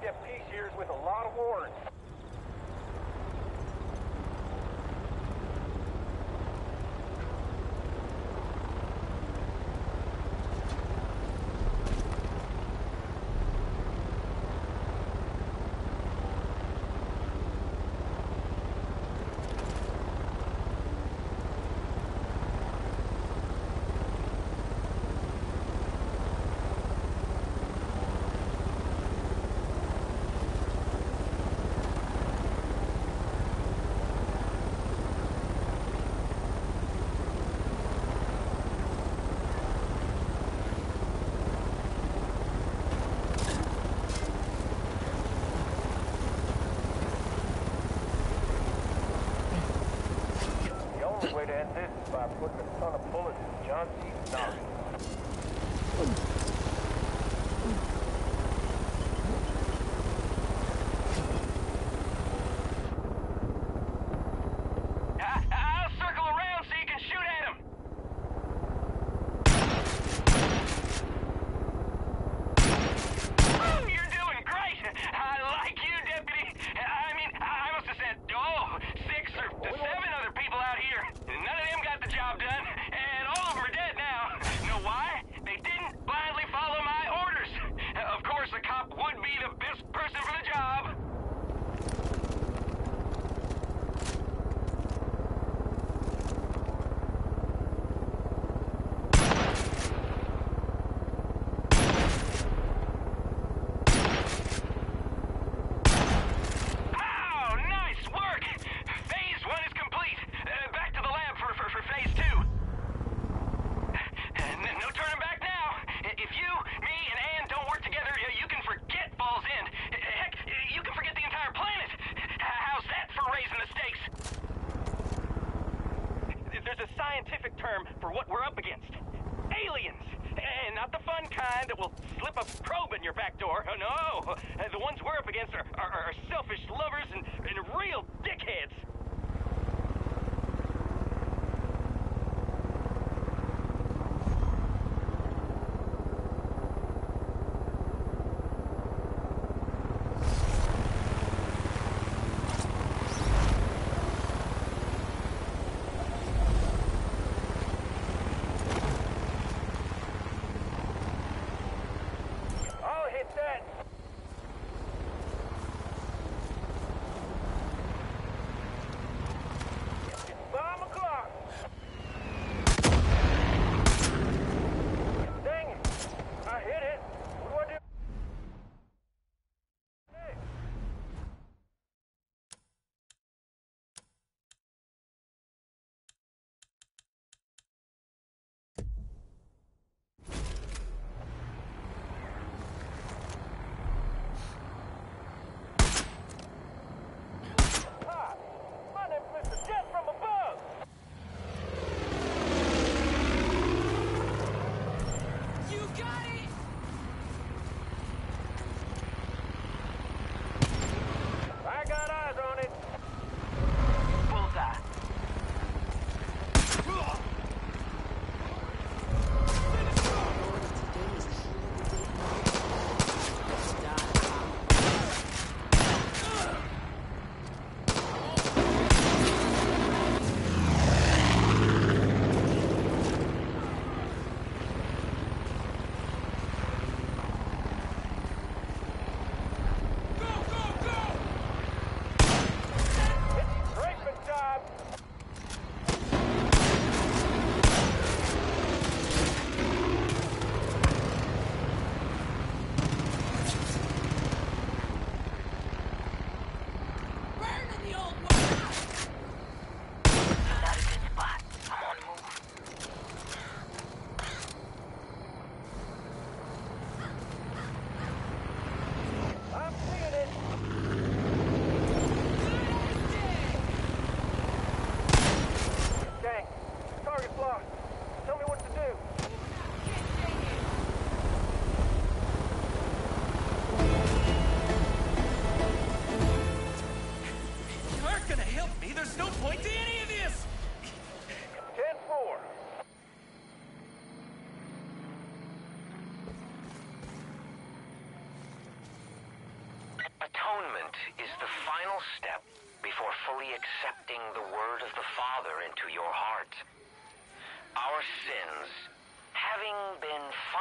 get peace here cool way to end this is by putting a ton of bullets in John C. Knox.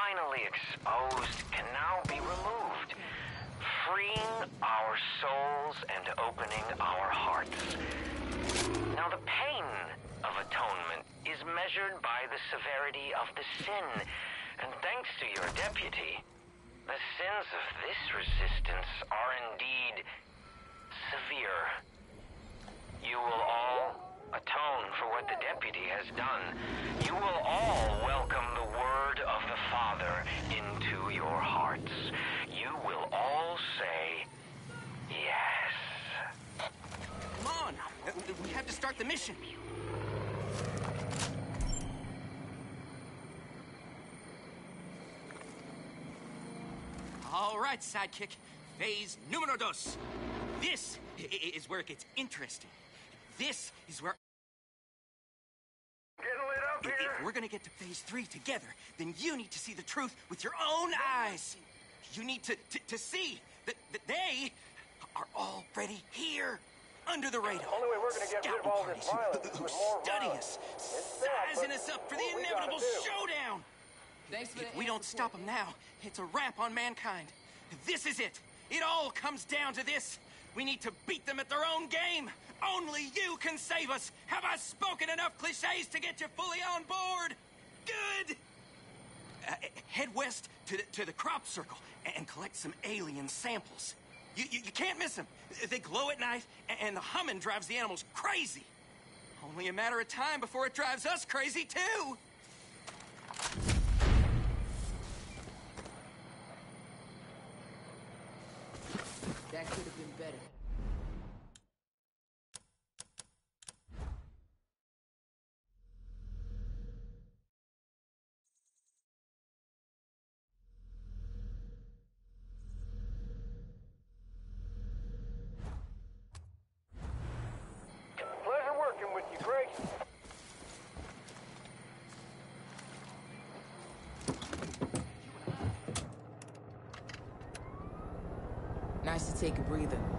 Finally exposed, can now be removed, freeing our souls and opening our hearts. Now, the pain of atonement is measured by the severity of the sin, and thanks to your deputy, the sins of this resistance are indeed severe. You will all atone for what the deputy has done. You will all welcome the word of the Father into your hearts. You will all say, yes. Come on! We have to start the mission. All right, sidekick. Phase numero dos. This is where it gets interesting. This is where If- here. If we're gonna get to phase three together, then you need to see the truth with your own eyes. You need to, to, to see that, that they are already here, under the radar. Only way we're gonna get rid of Scouting all this parties who- violence who, with study violence. us, sizing us up for the what we gotta inevitable showdown. Thanks for If we don't stop them now, it's a wrap on mankind. This is it. It all comes down to this. We need to beat them at their own game. Only you can save us. Have I spoken enough cliches to get you fully on board? Good. Uh, head west to the, to the crop circle and collect some alien samples. You, you, you can't miss them. They glow at night, and the humming drives the animals crazy. Only a matter of time before it drives us crazy, too. That could have been better. Pleasure working with you, Grace. Nice to take a breather.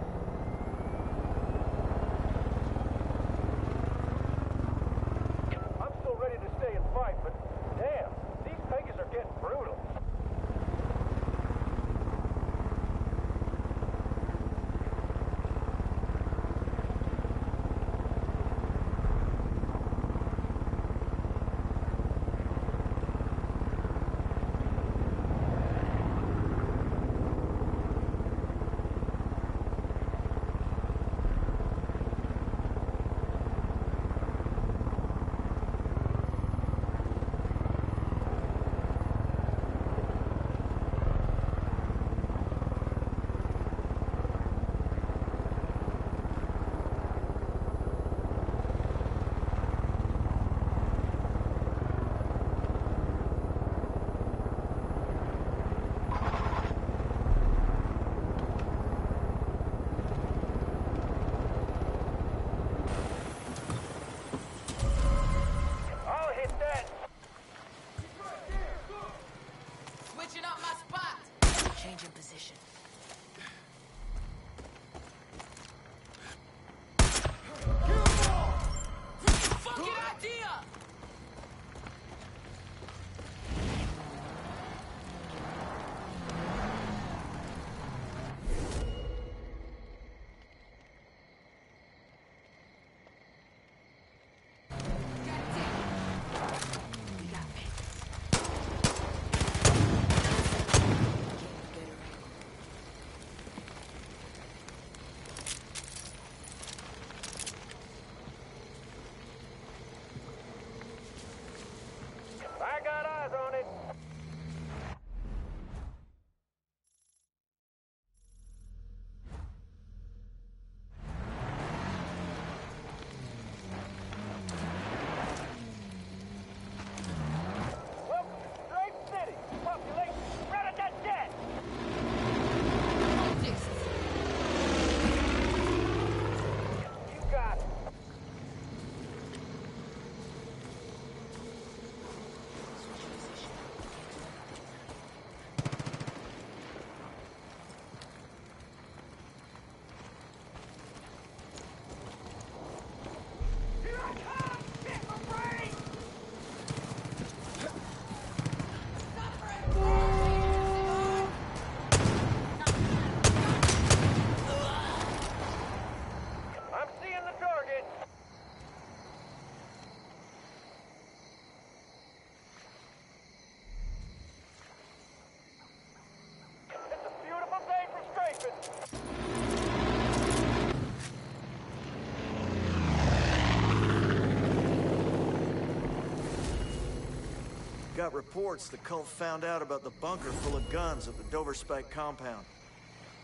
Got reports the cult found out about the bunker full of guns at the Dover Spike compound.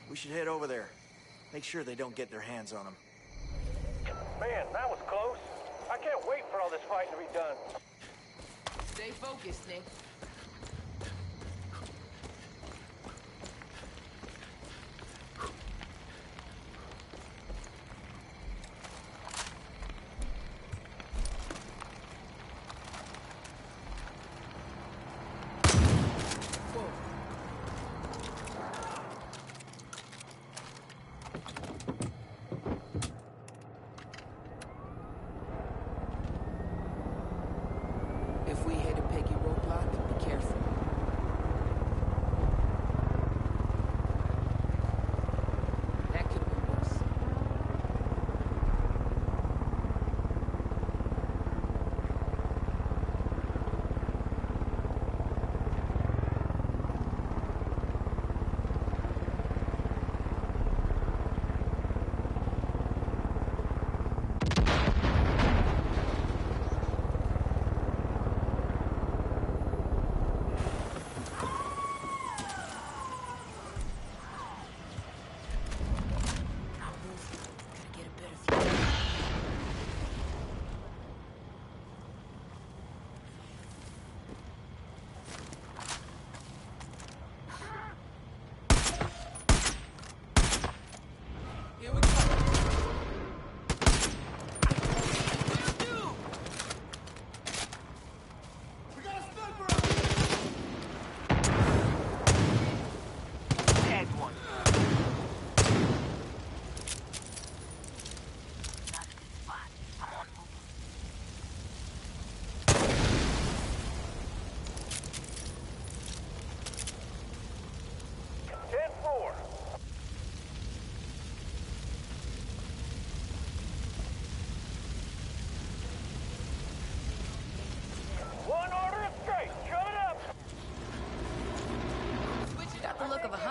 We should head over there. Make sure they don't get their hands on them. Man, that was close. I can't wait for all this fighting to be done. Stay focused, Nick.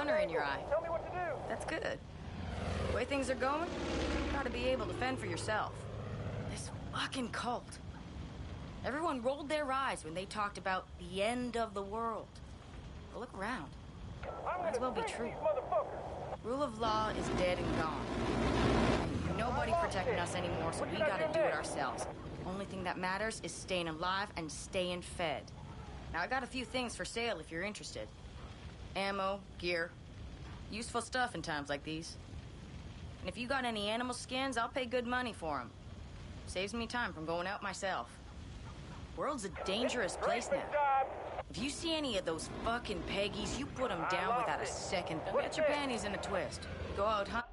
Got the look of a hunter in your eye. Tell me what to do. That's good. The way things are going, you gotta be able to fend for yourself. This fucking cult. Everyone rolled their eyes when they talked about the end of the world. But look around. I'm Might as well gonna be true. Rule of law is dead and gone. Nobody protecting us anymore, so we gotta do it ourselves. Only thing that matters is staying alive and staying fed. Now, I got a few things for sale if you're interested ammo, gear, useful stuff in times like these. And if you got any animal skins, I'll pay good money for them. Saves me time from going out myself. World's a dangerous place now. If you see any of those fucking Peggies, you put them down without a second. thought. Get your panties in a twist. Go out hunt.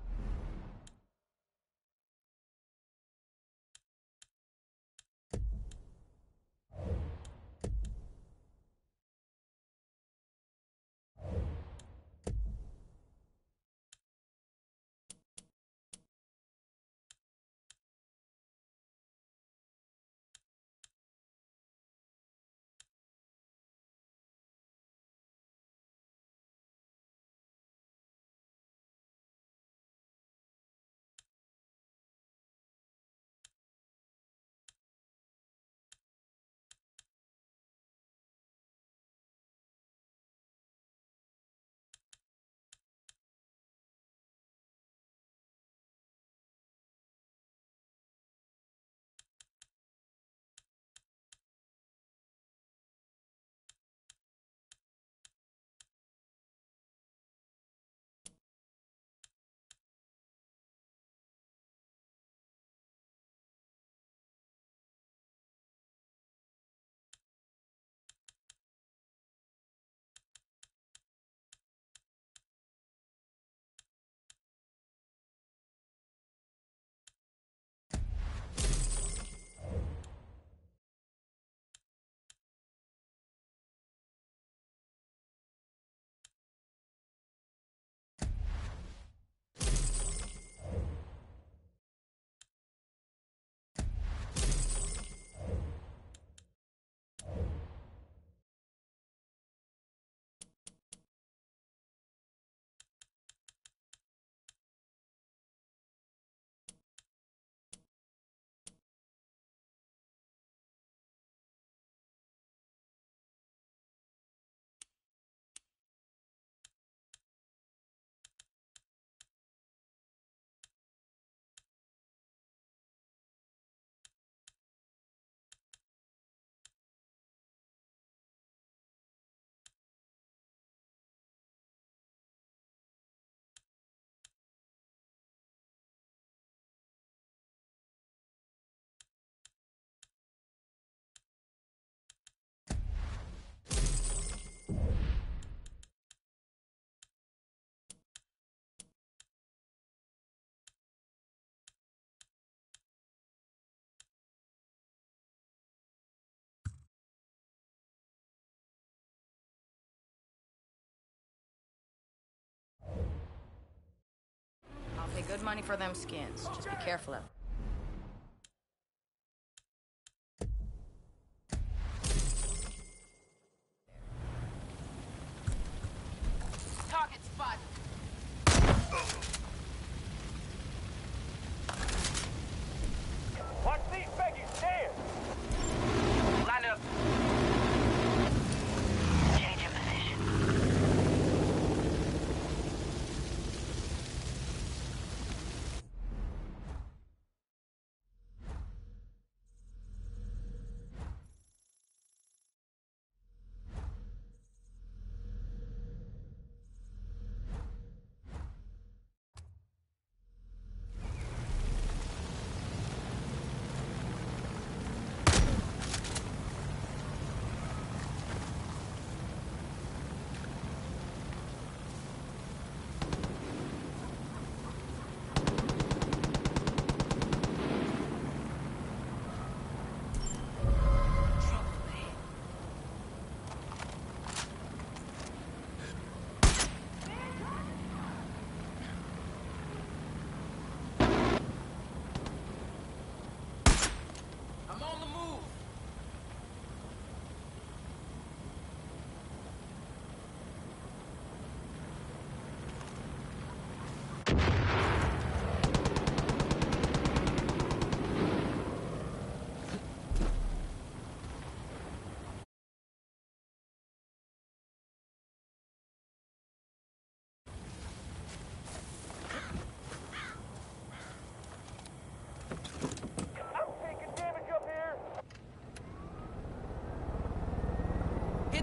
Pay good money for them skins. Just be careful out. Target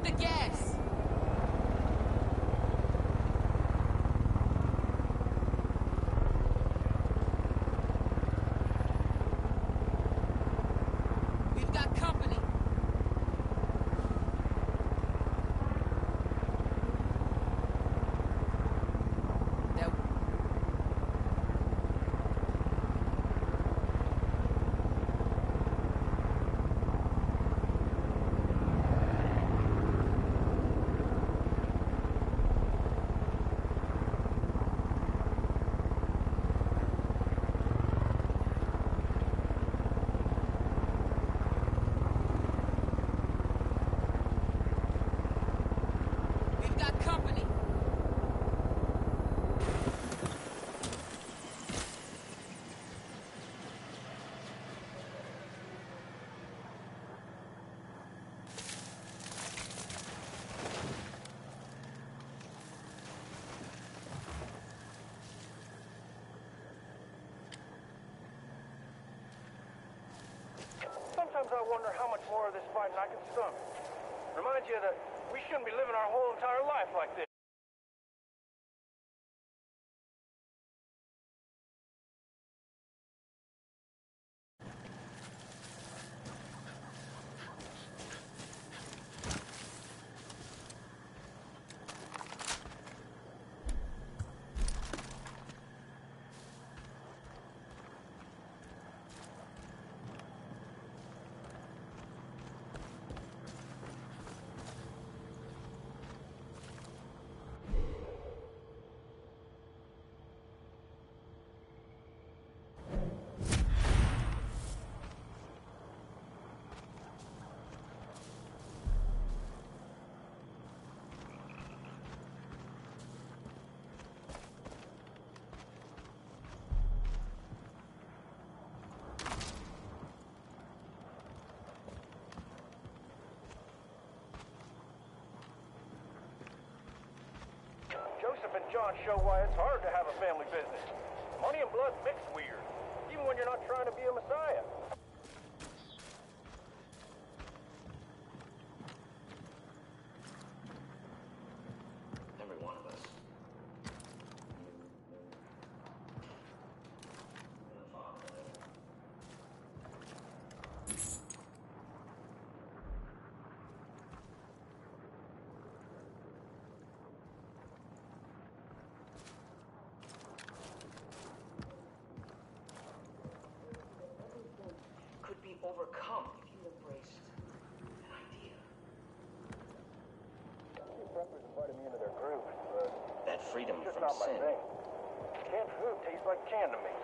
the gas. We've got company. That We've got company. Sometimes I wonder how much more of this fighting I can stomach. Reminds you that we shouldn't be living our whole entire life like this. Joseph John show why it's hard to have a family business. Money and blood mix weird, even when you're not trying to be a messiah. Every one of us. Could be overcome if you embraced an idea. Two brothers invited me into their group, but That freedom it's just from not my sin. thing. Canned food tastes like can to me.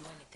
doing it.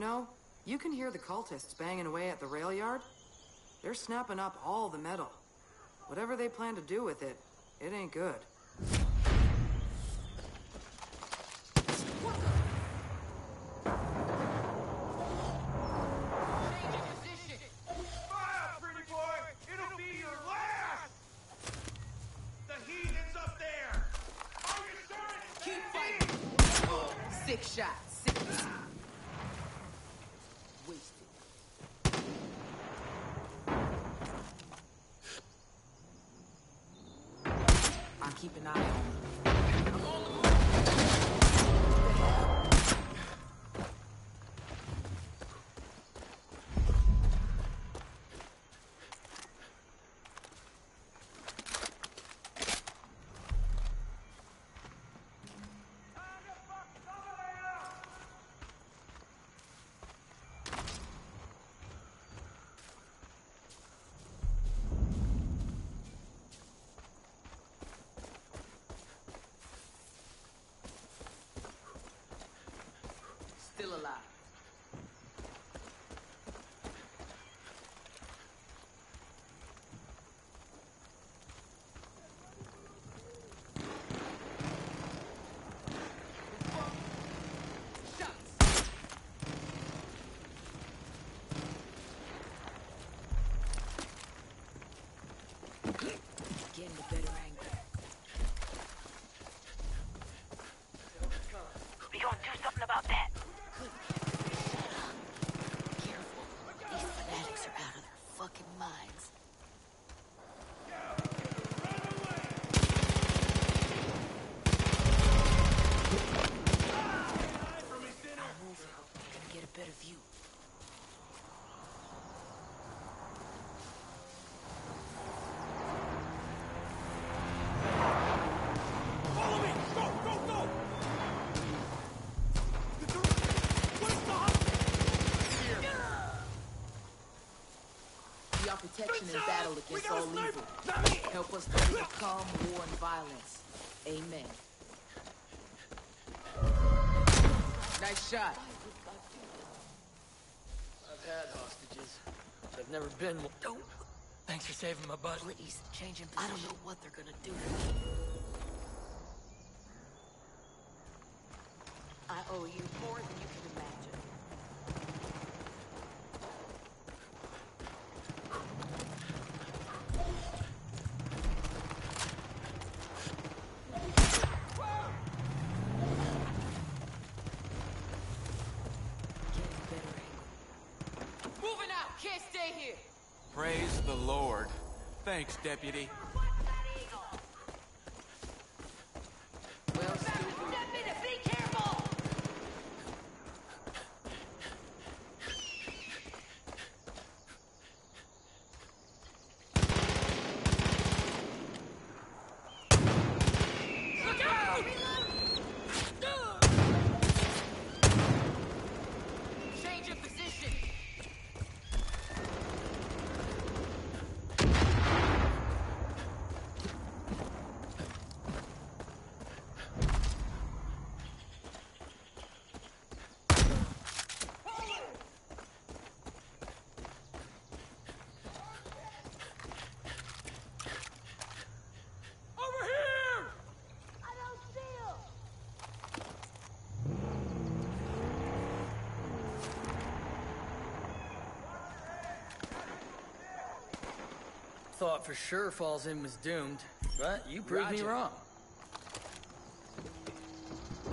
Know, you can hear the cultists banging away at the rail yard. They're snapping up all the metal. Whatever they plan to do with it, it ain't good. Fire, pretty boy! It'll be your last! The heathen's up there! Are you sure it's Keep fighting. Six shots. Six. Wasted. I'll keep an eye on Still alive. Shots. Getting a better angle. We gonna do something about that? Careful. These fanatics are out of their fucking minds. I'll move. Gonna get a better view. Follow me! Go, go, go! Where's the We are protection in battle against all sniper! evil. Help us to overcome war and violence. Amen. Nice shot. I've had hostages. but I've never been one. Don't. Thanks for saving my butt. Please, change in position. I don't know what they're gonna do to me. I owe you more than you can imagine. Get a better angle. Moving out! Can't stay here! Praise the Lord. Thanks, Deputy. Well, stupid. Change of position. Over here! Thought for sure Fall's End was doomed, but you proved me wrong.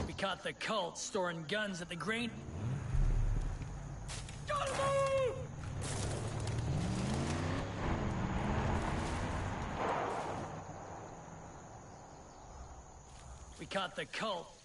We caught the cult storing guns at the grain. Gotta move! We caught the cult.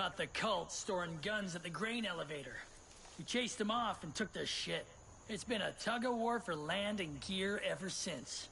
Caught the cult storing guns at the grain elevator. We chased them off and took their shit. It's been a tug of war for land and gear ever since.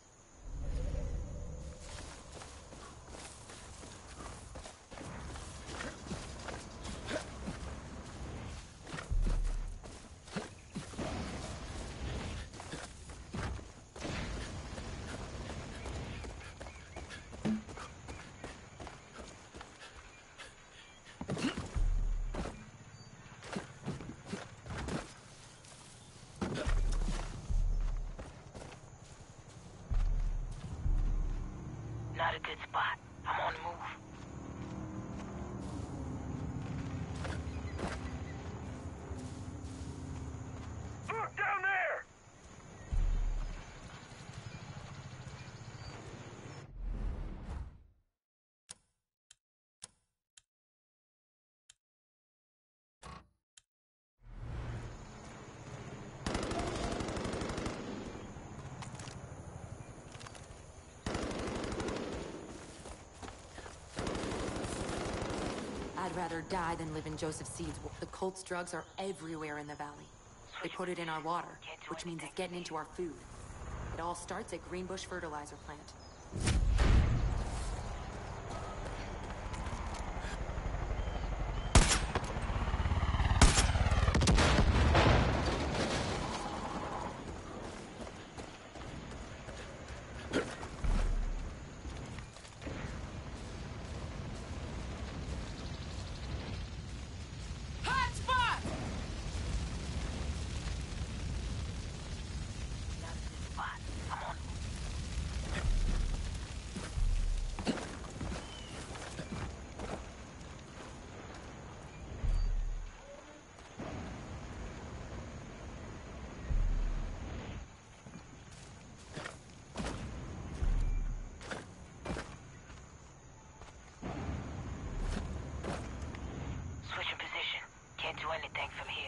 Not a good spot. I'm on the move. Look down there! I'd rather die than live in Joseph Seed's. The Colt's drugs are everywhere in the valley. They put it in our water, which means it's getting into our food. It all starts at Greenbush Fertilizer Plant. Do anything from here.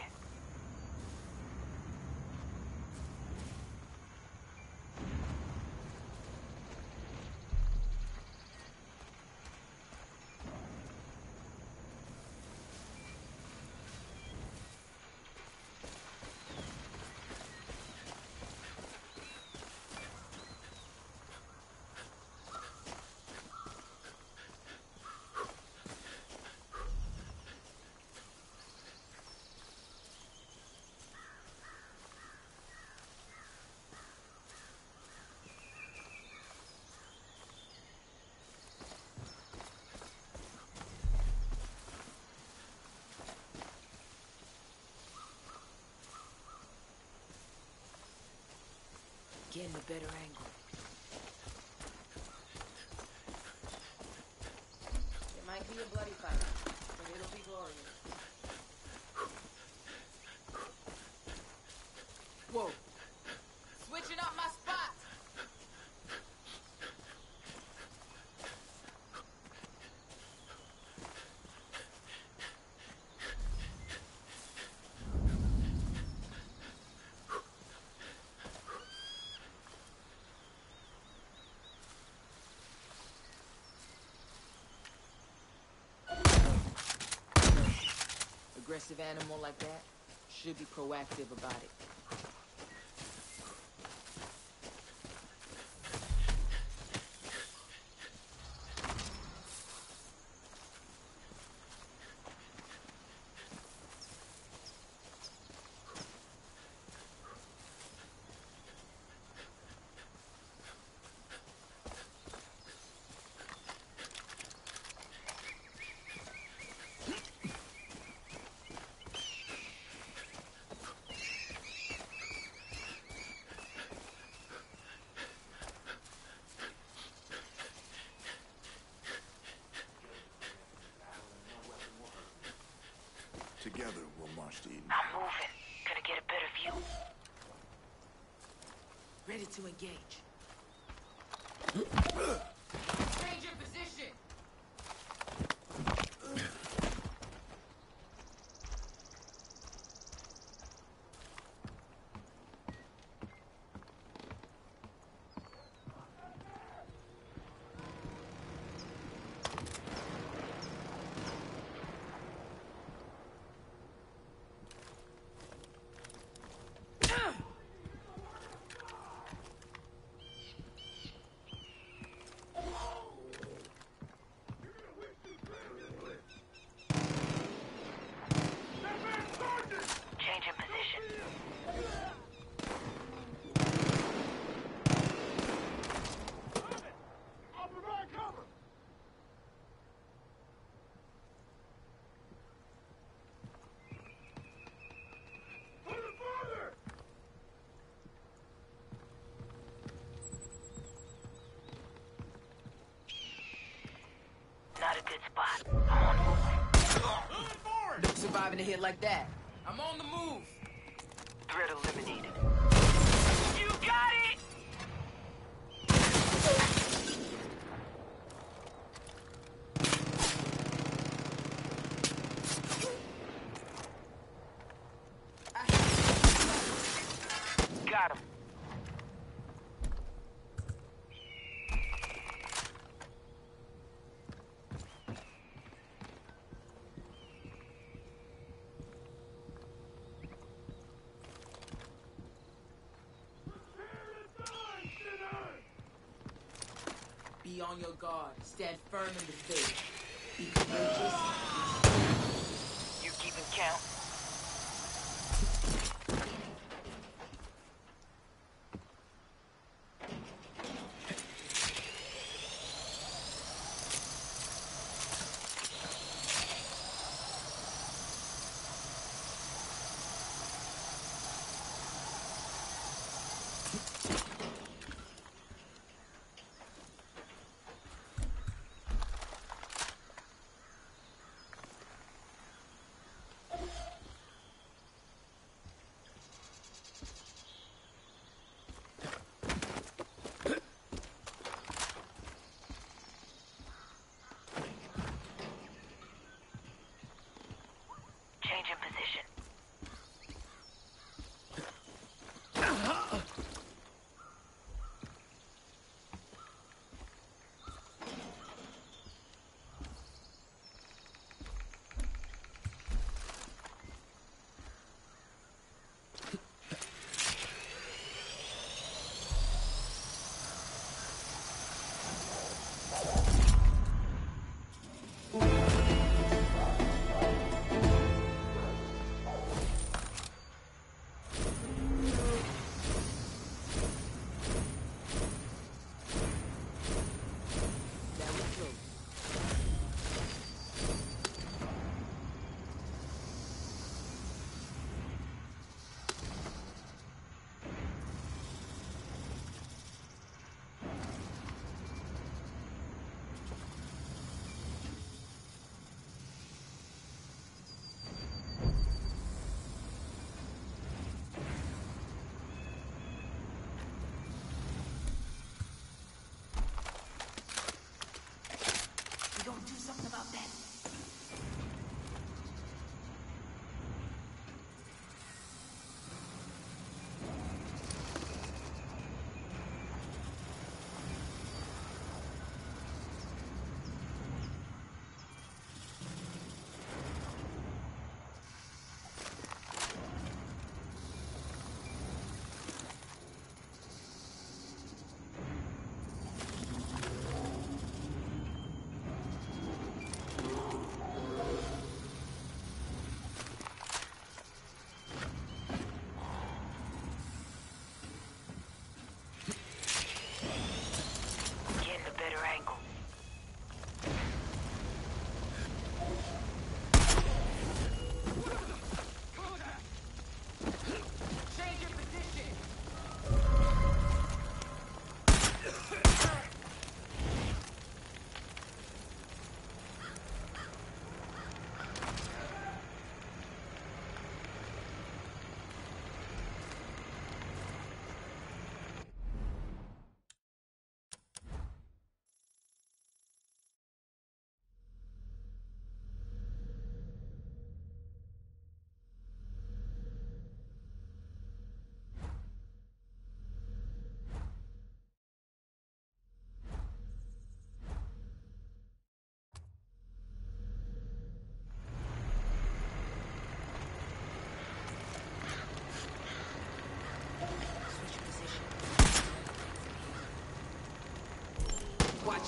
Getting a better angle. It might be a bloody fight, but it'll be glorious. Whoa. Switching up my spot! Aggressive animal like that should be proactive about it. Together, we'll march to Eden. I'm moving. Gonna get a better view. Ready to engage. Change your position! Spot. I'm on the move. No surviving a hit like that. I'm on the move. Threat eliminated. You got it! Got him. On your guard. Stand firm in the face. Be courageous. You keeping count? Change in position.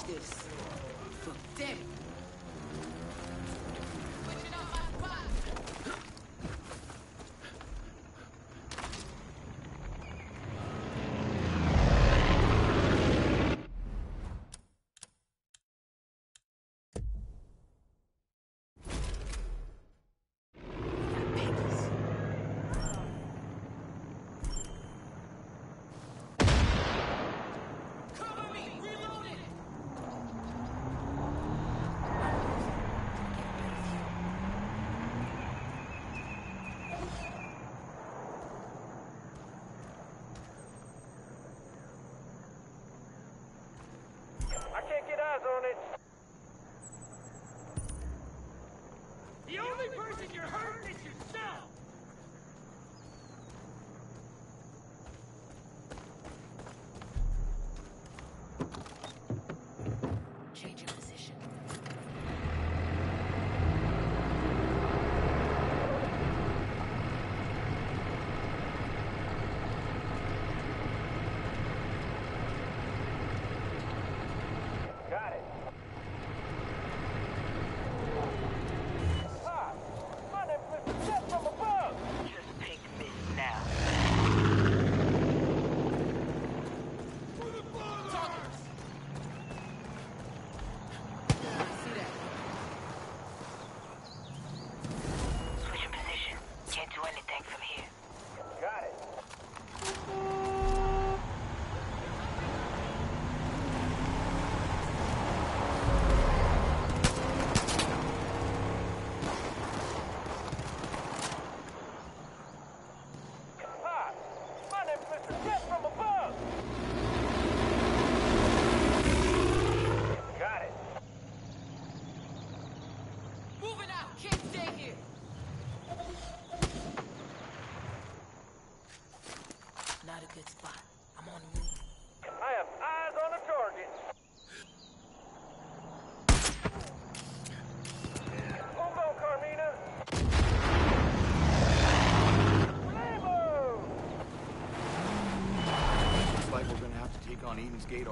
This. Fuck, damn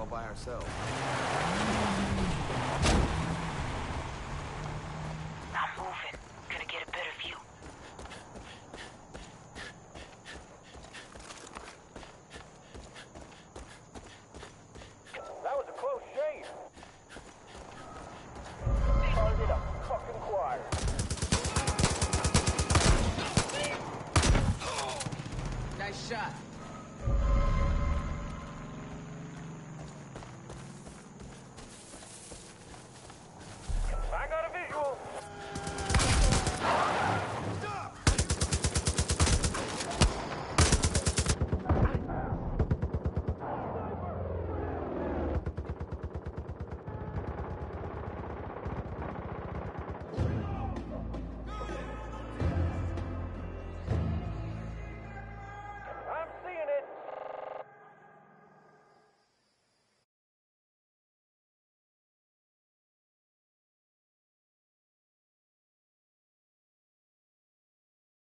all by ourselves.